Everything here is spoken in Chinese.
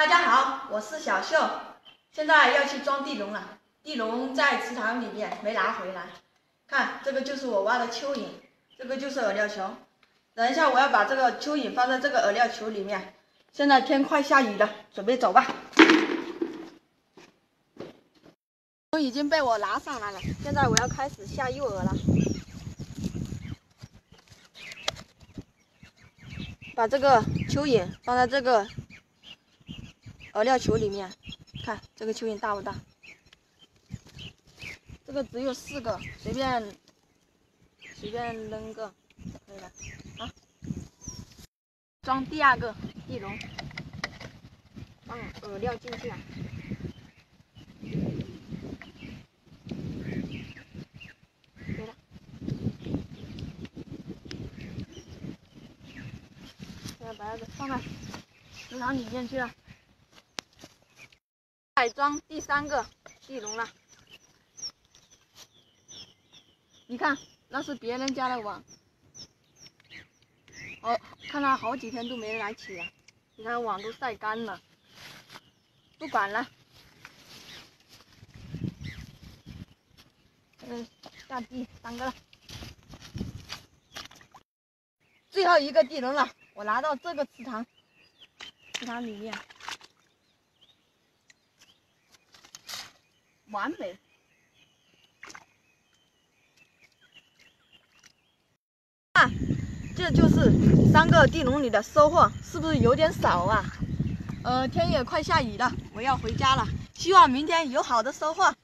大家好，我是小秀，现在要去装地笼了。地笼在池塘里面没拿回来，看这个就是我挖的蚯蚓，这个就是饵料球。等一下我要把这个蚯蚓放在这个饵料球里面。现在天快下雨了，准备走吧。都已经被我拿上来了，现在我要开始下诱饵了。把这个蚯蚓放在这个饵料球里面，看这个蚯蚓大不大？这个只有四个，随便随便扔个就可以了。啊，装第二个地笼，放饵料进去。把它给放在池塘里面去了，改装第三个地笼了。你看，那是别人家的网，哦，看他好几天都没来取啊。你看网都晒干了，不管了，嗯，下地三个了，最后一个地笼了。我拿到这个池塘，池塘里面完美。啊，这就是三个地笼里的收获，是不是有点少啊？呃，天也快下雨了，我要回家了。希望明天有好的收获。